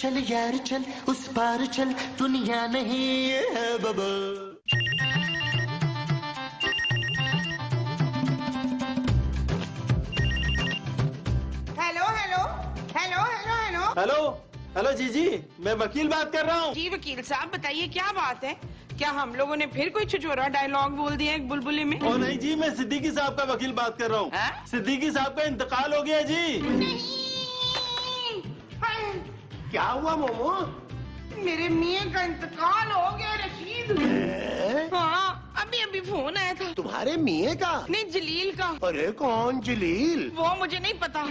चल यार चल उस पार चल दुनिया नहीं है bubble hello hello hello hello hello hello hello जी जी मैं वकील बात कर रहा हूँ। जी वकील साहब बताइए क्या बात है? क्या हम लोगों ने फिर कोई छुछोरा डायलॉग बोल दिया एक बुलबुली में? ओ नहीं जी मैं सिद्दीकी साहब का वकील बात कर रहा हूँ? सिद्दीकी साहब का इंतकाल हो गया जी। नहीं। क्या हुआ मोमो? मेरे मियाँ का इंतकाल हो गया रशीद। आया था। तुम्हारे मिये का? नहीं जलील का। अरे कौन जलील? वो मुझे नहीं पता।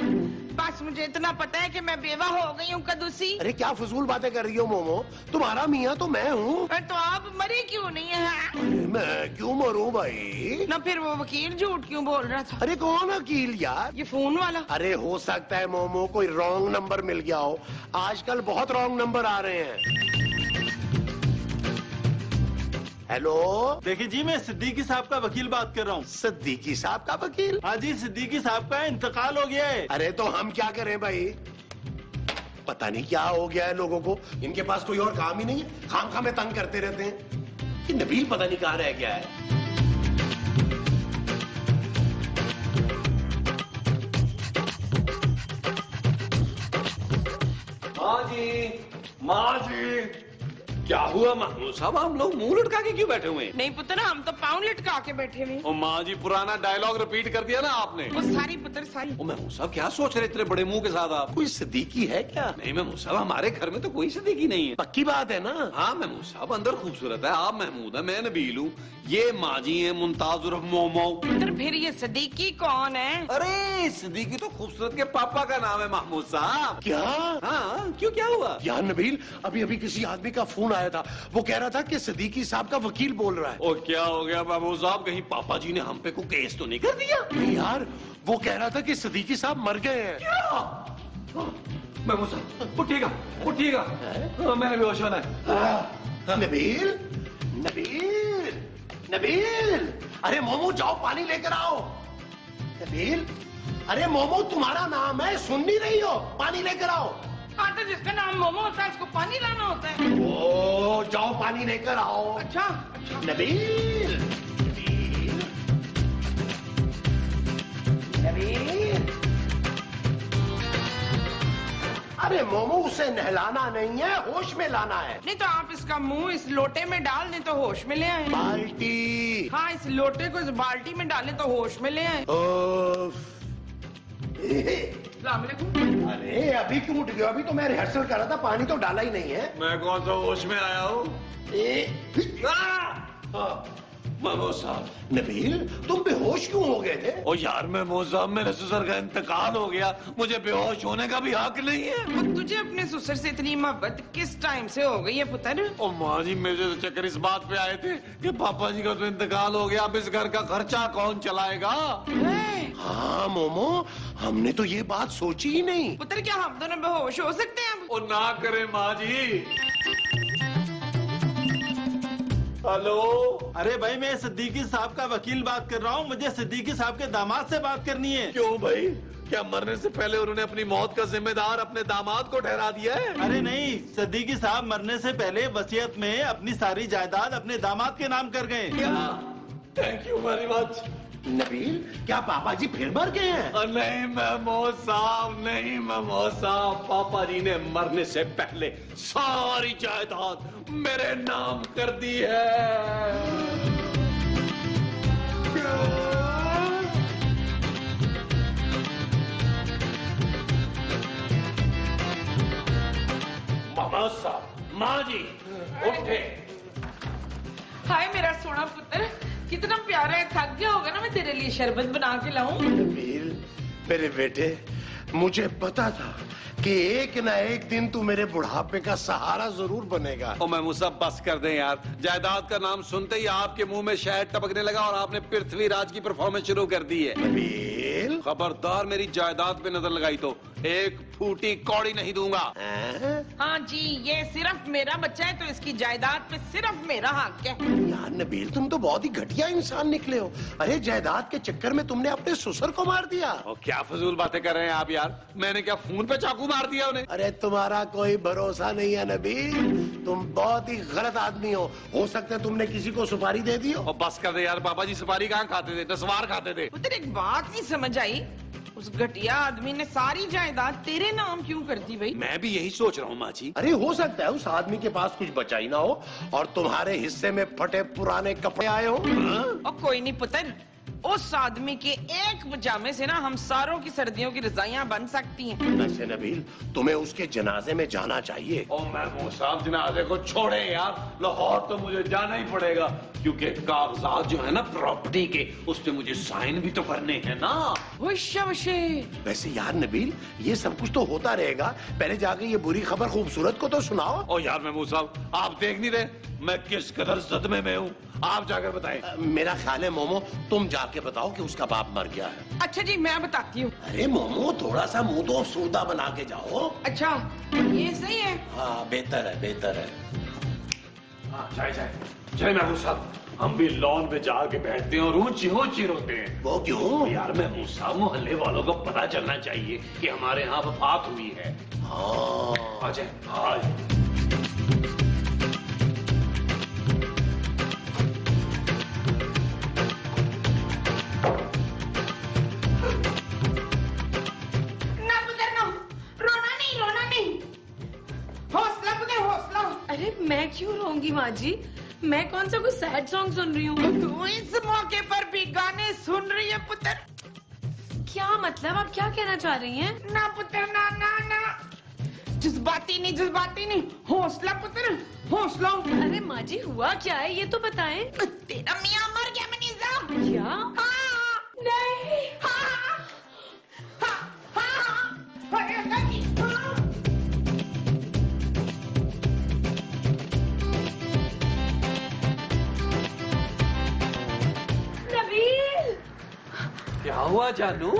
बस मुझे इतना पता है कि मैं बेवा हो गई हूँ कदूसी। अरे क्या फजूल बातें कर रही हो मोमो? तुम्हारा मियाँ तो मैं हूँ। तो आप मरे क्यों नहीं है? मैं क्यों मरूं भाई? ना फिर वो वकील झूठ क्यों बोल रहा था? अरे कौन वकील यार? ये फ़ोन वाला। अरे हो सकता है मोमो कोई रॉन्ग नंबर मिल गया हो। आजकल बहुत रॉन्ग नंबर आ रहे हैं। हेलो? देखिए जी मैं सिद्दीकी साहब का वकील बात कर रहा हूँ। सिद्दीकी साहब का वकील? हाँ जी सिद्दीकी साहब का इंतकाल हो गया है। अरे तो हम क्या करें भाई? पता नहीं क्या हो गया है लोगों को। इनके पास कोई और काम ही नहीं है। खाम खाम में तंग करते रहते हैं। कि नबील पता नहीं कहाँ रह गया है। माँ जी माँ जी। क्या हुआ महमूद साहब? हम लोग मुँह लटका के क्यों बैठे हुए हैं? नहीं पुत्र हम तो पाँव लटका के बैठे हुए ओ माँ जी पुराना डायलॉग रिपीट कर दिया ना आपने। वो सारी पुत्र सारी। ओ महमूद साहब क्या सोच रहे इतने बड़े मुँह के साथ आप? कोई सिद्दीकी है क्या? नहीं महमूद साहब हमारे घर में तो कोई सदीकी नहीं है। पक्की बात है ना? हाँ महमूद साहब अंदर खूबसूरत है। आप महमूद है मैं नबील हूँ। ये माँ जी है मुमताज़ उर्फ़ मोमो पुत्र फिर ये सदीकी कौन है? अरे सदीकी तो खूबसूरत के पापा का नाम है महमूद साहब। क्या? हाँ क्यों क्या हुआ? यार नबील अभी अभी किसी आदमी का फ़ोन आया था। वो कह रहा था कि सिद्दीकी साहब का वकील बोल रहा है। ओ क्या हो गया महमूद साहब? कहीं पापा जी ने हम पे को केस तो नहीं कर दिया। नहीं यार वो कह रहा था कि सिद्दीकी साहब मर गए हैं। महमूद साहब उठिएगा उठिएगा। हाँ, मैंने बेहोश होना है। नबील नबील नबील। अरे मोमो जाओ पानी लेकर आओ। नबील अरे मोमो तुम्हारा नाम है सुन नहीं रही हो? पानी लेकर आओ। हाँ तो जिसका नाम मोमो होता है उसको पानी लाना होता है। ओ जाओ पानी लेकर आओ। अच्छा अच्छा। नबील। नबील। नबील अरे मोमो उसे नहलाना नहीं है होश में लाना है। नहीं तो आप इसका मुँह इस लोटे में डाल दें तो होश में ले आए। बाल्टी। हाँ इस लोटे को इस बाल्टी में डालें तो होश में ले आए। अरे अभी क्यों उठ गया अभी तो मैं रिहर्सल कर रहा था पानी तो डाला ही नहीं है। मैं कौन सा होश में आया हूँ? हाँ, महमूद साहब नबील तुम बेहोश क्यों हो गए थे? ओ यार महमूद साहब मेरे ससुर का इंतकाल हो गया। मुझे बेहोश होने का भी हक नहीं है। तुझे अपने ससुर से इतनी मोहब्बत किस टाइम से हो गई है पुत्र? ओ माँ जी मेरे तो चक्कर इस बात पे आए थे कि पापा जी का तो इंतकाल हो गया। अब इस घर का खर्चा कौन चलाएगा? हाँ मोमो हमने तो ये बात सोची ही नहीं। पुत्र क्या हम दोनों बेहोश हो सकते हैं? ओ ना करे माँ जी हेलो? अरे भाई मैं सिद्दीकी साहब का वकील बात कर रहा हूँ। मुझे सिद्दीकी साहब के दामाद से बात करनी है। क्यों भाई? क्या मरने से पहले उन्होंने अपनी मौत का जिम्मेदार अपने दामाद को ठहरा दिया है? अरे नहीं सिद्दीकी साहब मरने से पहले वसीयत में अपनी सारी जायदाद अपने दामाद के नाम कर गए। Thank you very much Nabeel क्या पापा जी फिर मर गए हैं? नहीं महमूद साहब नहीं महमूद साहब पापा जी ने मरने से पहले सारी जायदाद मेरे नाम कर दी है। महमूद साहब माँ जी उठे। हाय मेरा सोना पुत्र कितना प्यारा है थक गया होगा ना मैं तेरे लिए शरबत बना के लाऊं। नबील मेरे बेटे मुझे पता था कि एक ना एक दिन तू मेरे बुढ़ापे का सहारा ज़रूर बनेगा। ओ मैं मुसब बस कर दें यार। जायदाद का नाम सुनते ही आपके मुँह में शहद टपकने लगा और आपने पृथ्वी राज की परफॉर्मेंस शुरू कर दी है। नबील खबरदार मेरी जायदाद पे नज़र लगाई तो। एक फूटी कौड़ी नहीं दूँगा। हैं? हाँ जी ये सिर्फ़ मेरा बच्चा है तो इसकी जायदाद पे सिर्फ़ मेरा हक है। यार नबील तुम तो बहुत ही घटिया इंसान निकले हो। अरे जायदाद के चक्कर में तुमने अपने ससुर को मार दिया। और क्या फजूल बातें कर रहे हैं आप यार? मैंने क्या फ़ोन पे चाकू मार दिया उन्हें? अरे तुम्हारा कोई भरोसा नहीं है नबील। तुम बहुत ही गलत आदमी हो। हो सकता है तुमने किसी को सुपारी दे दी हो। और बस कर दे यार बाबा जी सुपारी कहाँ खाते थे? दसवार खाते थे। पुत्र एक बात नहीं समझ आई। उस घटिया आदमी ने सारी जायदाद तेरे नाम क्यों कर दी भाई? मैं भी यही सोच रहा हूँ माँ जी। अरे हो सकता है उस आदमी के पास कुछ बचा ही ना हो और तुम्हारे हिस्से में फटे पुराने कपड़े आए हो। हाँ? और कोई नहीं पुत्र। उस आदमी के एक पजामे से ना हम सारों की सर्दियों की रजाइयाँ बन सकती हैं। वैसे नबील तुम्हें उसके जनाजे में जाना चाहिए। और महमूद साहब जनाजे को छोड़े यार। लाहौर तो मुझे जाना ही पड़ेगा। क्योंकि कागजात जो है ना प्रॉपर्टी के उस पे मुझे साइन भी तो करने हैं ना। वैसे यार नबील ये सब कुछ तो होता रहेगा। पहले जाके ये बुरी खबर खूबसूरत को तो सुनाओ। और यार महमूद साहब आप देख नहीं रहे? मैं किस कदर सदमे में हूँ। आप जाकर बताएँ। मेरा ख्याल है मोमो तुम जाके बताओ कि उसका बाप मर गया है। अच्छा जी मैं बताती हूँ। अरे मोमो थोड़ा सा मुँह तो सूदा बना के जाओ। अच्छा ये सही है। हाँ बेहतर है बेहतर है। हाँ, जाए जाए। जाए महमूद साहब हम भी लॉन पे जाके बैठते हैं और ऊँची ऊँची रोते हैं। वो क्यों? यार महमूद साहब मोहल्ले वालों को पता चलना चाहिए कि हमारे यहाँ वफात हुई है। हाँ। आ जाए आ जाए। ना रोना नहीं रोना नहीं। हौसला हौसला। अरे मैं क्यों रोऊँगी माँ जी? मैं कौन सा कुछ सैड सॉन्ग सुन रही हूँ? तू इस मौके पर भी गाने सुन रही है पुत्र। क्या मतलब? आप क्या कहना चाह रही हैं? ना पुत्र ना ना ना। जज्बाती नहीं जज्बाती नहीं। हौसला पुत्र हौसला। अरे माँ जी हुआ क्या है? ये तो बताएँ। तेरा मियाँ मर गया मनीषा क्या? हाँ। हुआ जानू?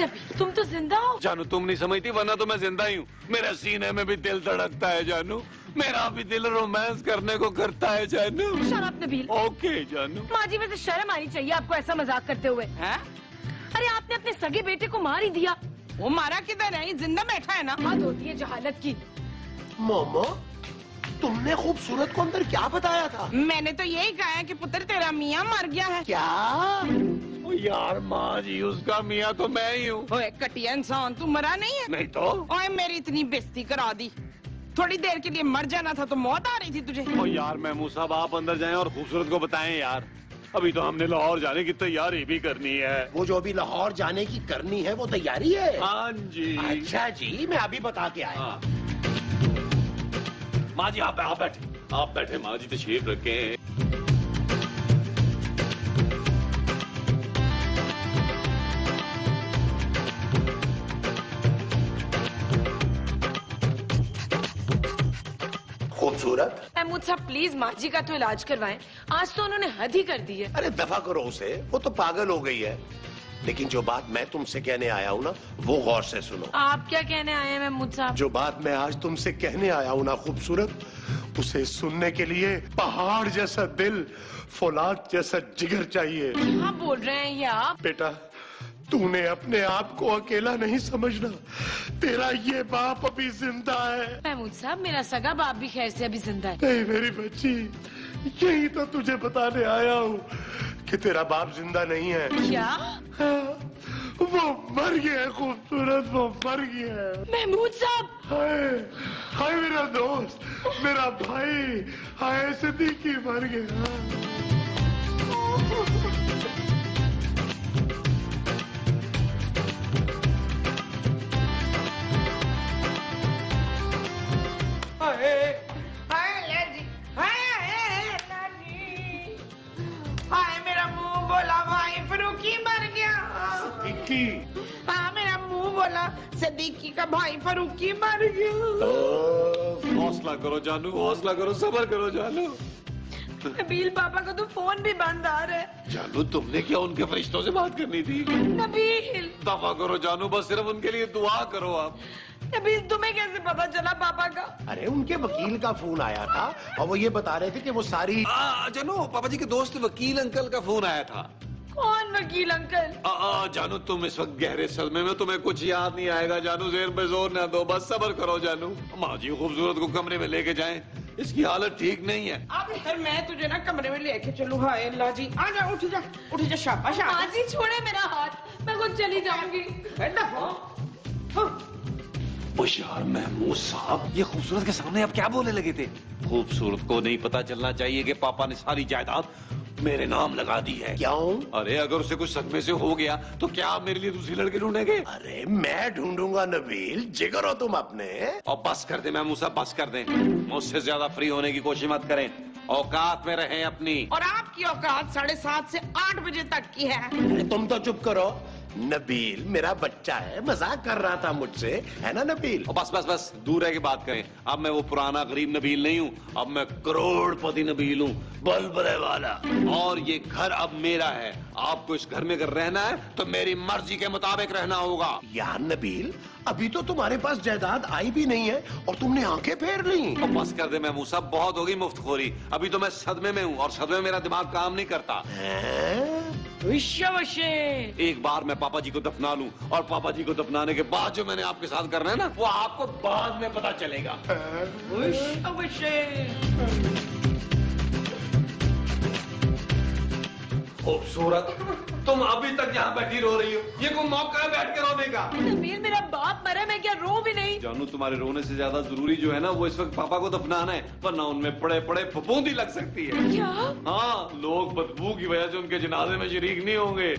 नबील तुम तो ज़िंदा हो। जानू तुम नहीं समझती वरना तो मैं ज़िंदा ही हूँ। मेरे सीने में भी दिल धड़कता है जानू। मेरा भी दिल रोमांस करने को करता है जानू। शराब नबील ओके जानू। माँ जी वैसे शर्म आनी चाहिए आपको ऐसा मज़ाक करते हुए। हैं? अरे आपने अपने सगे बेटे को मार ही दिया। वो मारा किधर है? ये ज़िंदा बैठा है ना। हद होती है जहालत की। मोमो तुमने खूबसूरत को अंदर क्या बताया था? मैंने तो यही कहा है कि पुत्र तेरा मियाँ मर गया है। क्या? ओ यार माँ जी उसका मियाँ तो मैं ही हूँ। ओए कटिया इंसान तू मरा नहीं है? नहीं तो? ओए मेरी इतनी बेइज्जती करा दी। थोड़ी देर के लिए मर जाना था तो मौत आ रही थी तुझे। ओ यार महमूद साहब आप अंदर जाएँ और खूबसूरत को बताएँ यार। अभी तो हमने लाहौर जाने की तैयारी भी करनी है। वो जो अभी लाहौर जाने की करनी है वो तैयारी है? हाँ जी। अच्छा जी मैं अभी बता के आया। हाँ। माँ जी आप आप बैठे। आप बैठे माँ जी तशरीफ़ रखे। खूबसूरत महमूद साहब प्लीज़ माँ जी का तो इलाज करवाएँ। आज तो उन्होंने हद ही कर दी है। अरे दफ़ा करो उसे। वो तो पागल हो गई है। लेकिन जो बात मैं तुमसे कहने आया हूँ ना वो गौर से सुनो। आप क्या कहने आए हैं महमूद साहब जो बात मैं आज तुमसे कहने आया हूँ ना खूबसूरत उसे सुनने के लिए पहाड़ जैसा दिल फौलाद जैसा जिगर चाहिए। क्या बोल रहे हैं ये? आप बेटा तूने अपने आप को अकेला नहीं समझना। तेरा ये बाप अभी ज़िंदा है। महमूद साहब मेरा सगा बाप भी खैर से अभी ज़िंदा है। नहीं मेरी बच्ची यही तो तुझे बताने आया हूँ कि तेरा बाप ज़िंदा नहीं है। क्या? हाँ, वो मर गया है खूबसूरत वो मर गया है। महमूद साहब! हाय हाय मेरा दोस्त मेरा भाई हाय सिद्दीकी मर गया। बोला सदीकी का भाई फरूकी मर गया। हौसला करो जानू हौसला करो सबर करो जानू। नबील पापा का तो फ़ोन भी बंद आ रहा है। जानू तुमने क्या उनके फरिश्तों से बात करनी थी? नबील। दफ़ा करो जानू बस सिर्फ़ उनके लिए दुआ करो आप। नबील तुम्हें कैसे पता चला पापा का? अरे उनके वकील का फ़ोन आया था और वो ये बता रहे थे कि वो सारी आ, जानू पापा जी के दोस्त वकील अंकल का फ़ोन आया था। कौन वकील अंकल? आ, आ, जानू तुम इस वक्त गहरे सदमे में तुम्हें कुछ याद नहीं आएगा। जानू जेर पे ज़ोर ना दो बस सबर करो जानू। माँ जी खूबसूरत को कमरे में लेके जाए। इसकी हालत ठीक नहीं है। अब फिर मैं तुझे ना कमरे में लेके चलू। हाय अल्लाह जी आ जा उठ जा उठ जा शाबाश। माँ जी छोड़े मेरा हाथ मैं खुद चली जाऊँगी। बैठा हो। हाँ। यार महमूद साहब ये खूबसूरत के सामने आप क्या बोलने लगे थे? खूबसूरत को नहीं पता चलना चाहिए कि पापा ने सारी जायदाद मेरे नाम लगा दी है। क्यों? अरे अगर उसे कुछ सदमे से हो गया तो क्या आप मेरे लिए दूसरी लड़की ढूंढेंगे? अरे मैं ढूंढूँगा नबील जिगर हो तुम अपने। और बस कर दे मैं मुझसे बस कर दे। मुझसे ज़्यादा फ्री होने की कोशिश मत करें। औकात में रहें अपनी। और आपकी औकात साढ़े सात से आठ बजे तक की है। तुम तो चुप करो। नबील मेरा बच्चा है मज़ाक कर रहा था मुझसे है ना नबील? और बस बस बस दूर रह के बात करें। अब मैं वो पुराना गरीब नबील नहीं हूँ अब मैं करोड़पति नबील हूँ बलबले वाला। और ये घर अब मेरा है। आपको इस घर में अगर रहना है तो मेरी मर्ज़ी के मुताबिक रहना होगा। यार नबील अभी तो तुम्हारे पास जायदाद आई भी नहीं है और तुमने आँखें फेर ली। और बस कर दे महमूद साहब बहुत होगी मुफ्तखोरी। अभी तो मैं सदमे में हूँ और सदमे मेरा दिमाग काम नहीं करता। हैं? एक बार मैं पापा जी को दफना लूँ और पापा जी को दफनाने के बाद जो मैंने आपके साथ करना है ना वो आपको बाद में पता चलेगा। खूबसूरत। तुम अभी तक यहाँ बैठी रो रही हो। ये कोई मौका है बैठ के रोने का? नबील मेरा बाप मरा मैं क्या रो भी नहीं? जानू तुम्हारे रोने से ज़्यादा ज़रूरी जो है ना वो इस वक्त पापा को दफनाना है वरना उनमें पड़े पड़े फफूंदी लग सकती है। क्या? हाँ लोग बदबू की वजह से उनके जनाजे में शरीक नहीं होंगे।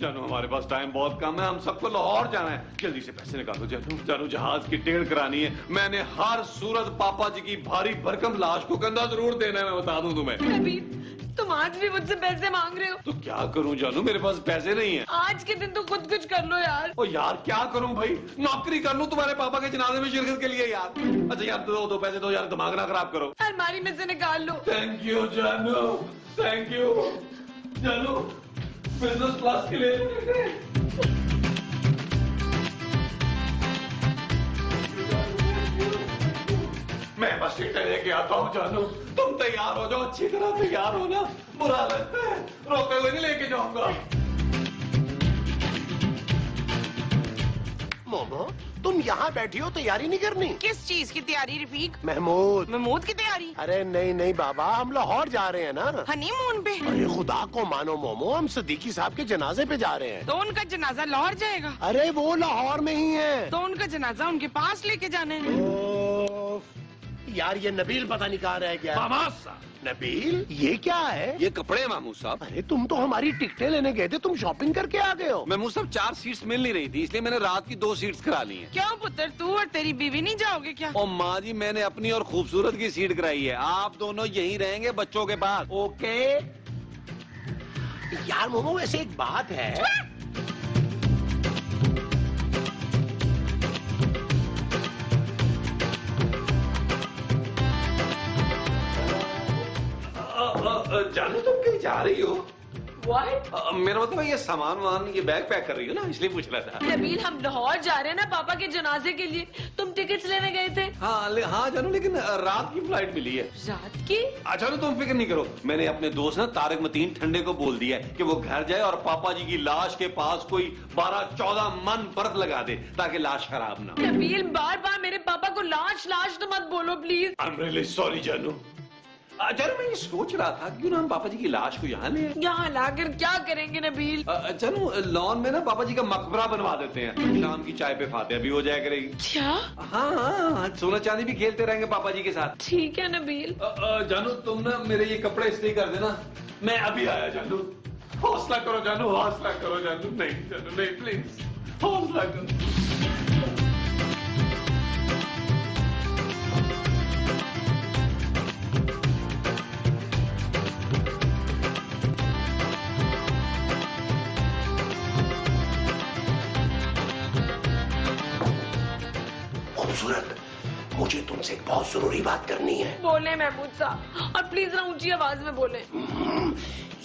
जानू हमारे पास टाइम बहुत कम है हम सबको लाहौर जाना है। जल्दी से पैसे निकालो जानू। जानू जहाज़ की टिकट करानी है। मैंने हर सूरत पापा जी की भारी भरकम लाश को कंधा ज़रूर देना है मैं बता दूँ तुम्हें। तुम आज भी मुझसे पैसे मांग रहे हो। तो क्या करूँ जानू? मेरे पास पैसे नहीं है। आज के दिन तो खुद कुछ कर लो यार। ओ यार क्या करूँ भाई? नौकरी कर लूँ तुम्हारे पापा के जनाजे में शिरकत के लिए यार। अच्छा यार दो दो पैसे दो यार दिमाग ना खराब करो। अलमारी में से निकाल लो। थैंक यू जानू। थैंक यू जानू बिज़नेस क्लास के लिए। टिकट लेके आता हूँ जानू। तुम तैयार हो जाओ अच्छी तरह तैयार हो ना। बुरा लगता है। रोते हुए नहीं लेके जाऊँगा। मोमो तुम यहाँ बैठी हो तैयारी नहीं करनी? किस चीज़ की तैयारी रफीक? महमूद। महमूद की तैयारी? अरे नहीं नहीं बाबा हम लाहौर जा रहे हैं ना। हनीमून पे। अरे खुदा को मानो मोमो हम सदीकी साहब के जनाजे पे जा रहे हैं। तो उनका जनाजा लाहौर जाएगा। अरे वो लाहौर में ही है। तो उनका जनाजा उनके पास लेके जाना है। यार ये नबील पता नहीं कहाँ रह गया। नबील ये क्या है? ये कपड़े मामू साहब। अरे तुम तो हमारी टिकटें लेने गए थे तुम शॉपिंग करके आ गए हो। महमूद साहब चार सीट्स मिल नहीं रही थी इसलिए मैंने रात की दो सीट्स करा ली हैं। क्यों पुत्र तू और तेरी बीवी नहीं जाओगे क्या? और माँ जी मैंने अपनी और खूबसूरत की सीट कराई है। आप दोनों यही रहेंगे बच्चों के पास ओके। यार मोमो वैसे एक बात है। जानू तुम कहीं जा रही हो। What? मेरा मतलब ये सामान वामान ये बैग पैक कर रही हो ना इसलिए पूछ रहा था। नबील हम लाहौर जा रहे हैं ना पापा के जनाजे के लिए। तुम टिकट्स लेने गए थे? हाँ ले, हाँ जानू लेकिन रात की फ़्लाइट मिली है। रात की? अच्छा तो तुम फ़िक्र नहीं करो। मैंने अपने दोस्त ना तारक मतीन ठंडे को बोल दिया है कि वो घर जाए और पापा जी की लाश के पास कोई बारह चौदह मन बर्फ़ लगा दे ताकि लाश खराब ना नबील बार बार मेरे पापा को लाश लाश तो मत बोलो please I am really sorry जानू। अच्छा मैं ये सोच रहा था क्यों ना हम पापा जी की लाश को यहाँ ले? यहाँ लाकर क्या करेंगे नबील? जानू लॉन में ना पापा जी का मकबरा बनवा देते हैं। शाम की चाय पे फाते अभी हो जाया करेगी। क्या? हाँ हाँ सोना चांदी भी खेलते रहेंगे पापा जी के साथ। ठीक है नबील। जानू तुम ना मेरे ये कपड़े इस्त्री कर देना। मैं अभी आया जानू। हौसला करो जानू हौसला करो जानू। नहीं जानू नहीं प्लीज़ हौसला करो। खूबसूरत। मुझे तुमसे एक बहुत ज़रूरी बात करनी है। बोले महमूद साहब और प्लीज़ ना ऊँची आवाज़ में बोले। हम्म,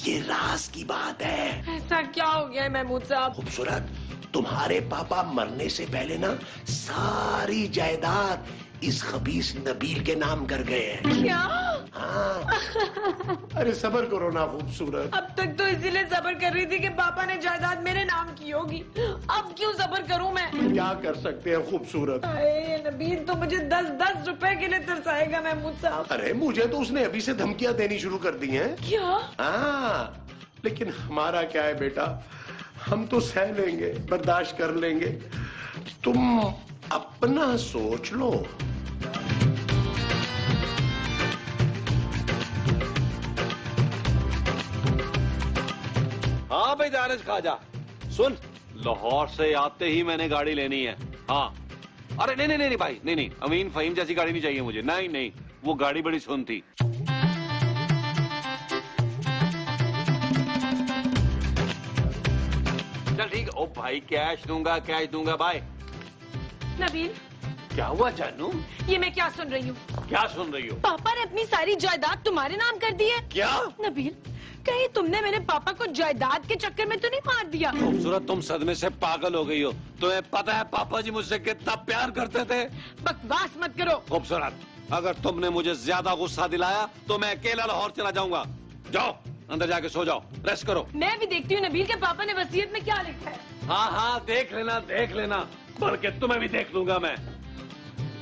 ये राज की बात है। ऐसा क्या हो गया है महमूद साहब? खूबसूरत। तुम्हारे पापा मरने से पहले ना सारी जायदाद इस खबीस नबील के नाम कर गए हैं। क्या? हाँ। अरे सबर करो ना खूबसूरत। अब तक तो इसीलिए सबर कर रही थी कि पापा ने जायदाद मेरे नाम की होगी। अब क्यों सबर करूँ मैं? क्या कर सकते हैं खूबसूरत। अरे नबील तो मुझे दस दस रुपए के लिए तरसाएगा महमूद साहब। अरे मुझे तो उसने अभी से धमकियाँ देनी शुरू कर दी हैं। क्या? हाँ लेकिन हमारा क्या है बेटा? हम तो सह लेंगे बर्दाश्त कर लेंगे। तुम अपना सोच लो। भाई दानिश खाजा सुन लाहौर से आते ही मैंने गाड़ी लेनी है। हाँ। अरे नहीं नहीं नहीं नहीं भाई नहीं नहीं। अमीन फहीम जैसी गाड़ी नहीं चाहिए मुझे। नहीं नहीं वो गाड़ी बड़ी सुन थी। चल ठीक ओ भाई कैश दूँगा कैश दूँगा भाई नबील क्या हुआ जानू? ये मैं क्या सुन रही हूँ? क्या सुन रही हूँ? पापा ने अपनी सारी जायदाद तुम्हारे नाम कर दी है। क्या? नबील कहीं तुमने मेरे पापा को जायदाद के चक्कर में तो नहीं मार दिया? खूबसूरत तुम सदमे से पागल हो गई हो। तुम्हें पता है पापा जी मुझसे कितना प्यार करते थे? बकवास मत करो। खूबसूरत। अगर तुमने मुझे ज़्यादा गुस्सा दिलाया तो मैं अकेला लाहौर चला जाऊँगा। जाओ अंदर जाके सो जाओ। रेस्ट करो। मैं भी देखती हूँ नबील के पापा ने वसीयत में क्या लिखा है। हाँ हाँ देख लेना देख लेना। बल्कि तुम्हें भी देख लूँगा मैं।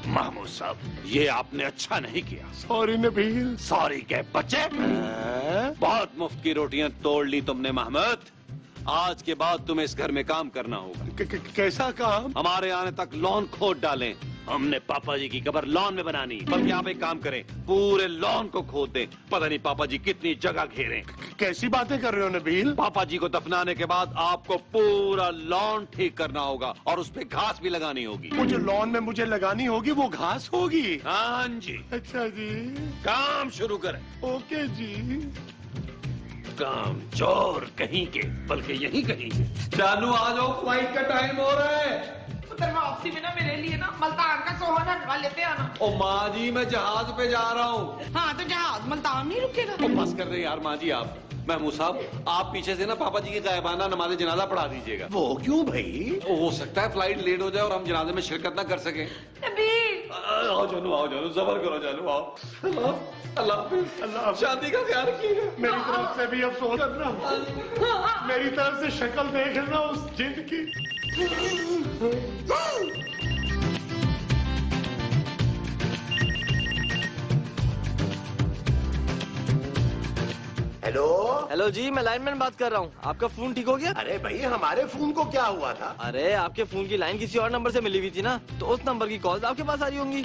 महमूद साहब ये आपने अच्छा नहीं किया। सॉरी नबील। सॉरी के बच्चे। बहुत मुफ़्त की रोटियाँ तोड़ ली तुमने महमूद। आज के बाद तुम्हें इस घर में काम करना होगा। कैसा काम? हमारे आने तक लोन खोद डालें। हमने पापा जी की कबर लॉन में बनानी। बल्कि आप एक काम करें पूरे लॉन को खोद दें। पता नहीं पापा जी कितनी जगह घेरे। कैसी बातें कर रहे हो नबील? पापा जी को दफनाने के बाद आपको पूरा लॉन ठीक करना होगा और उस पर घास भी लगानी होगी। मुझे लॉन में मुझे लगानी होगी वो घास होगी। हाँ जी। अच्छा जी। काम शुरू करें। ओके जी। काम चोर कहीं के बल्कि यही कहीं के चालू आ जाओ फ़्लाइट का टाइम हो रहा है। उधर वापसी में ना मेरे लिए ना मल्तान का सोहन हलवा लेते आना। ओ माँ जी मैं जहाज़ पे जा रहा हूँ। हाँ तो जहाज़ मल्तान नहीं रुकेगा। ओ बस कर रहे यार माँ जी आप। महमूद साहब आप पीछे से ना पापा जी के गायबाना नमाज़ जनाजा पढ़ा दीजिएगा। वो क्यों भाई? हो सकता है फ़्लाइट लेट हो जाए और हम जनाजे में शिरकत ना कर सके। आओ जानू आओ जानू जबर करो जानू आओ। अल्लाह अल्लाह। शादी का ख्याल रखिएगा। मेरी तरफ़ से भी अफसोस करना। मेरी तरफ़ से शक्ल देख लेना उस जिद की। हेलो हेलो जी मैं लाइनमैन बात कर रहा हूँ। आपका फ़ोन ठीक हो गया? अरे भाई हमारे फ़ोन को क्या हुआ था? अरे आपके फ़ोन की लाइन किसी और नंबर से मिली हुई थी ना तो उस नंबर की कॉल आपके पास आ रही होंगी।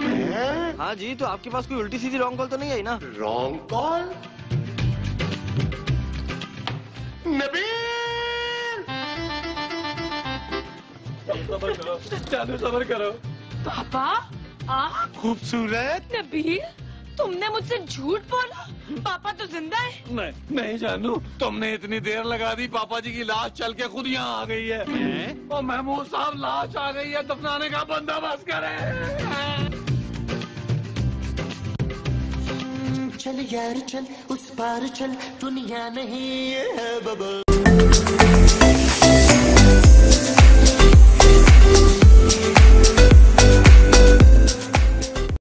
हाँ? जी तो आपके पास कोई उल्टी सीधी रॉन्ग कॉल तो नहीं आई ना? रॉन्ग कॉल नबील जानू सबर करो। पापा आप? खूबसूरत। नबील तुमने मुझसे झूठ बोला। पापा तो ज़िंदा है। नहीं नहीं जानू। तुमने इतनी देर लगा दी पापा जी की लाश चल के खुद यहाँ आ गई है? और महमूद साहब लाश आ गई है। दफनाने का बंदोबस्त करे। चल यार चल उस पार चल। दुनिया नहीं है बबल।